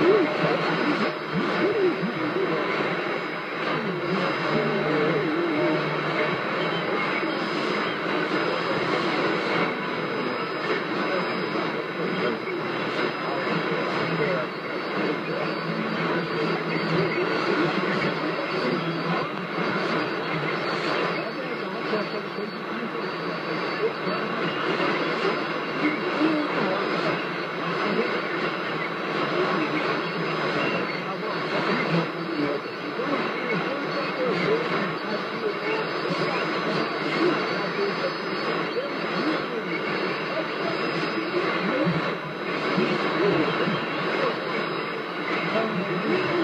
Ooh, hum. Thank you.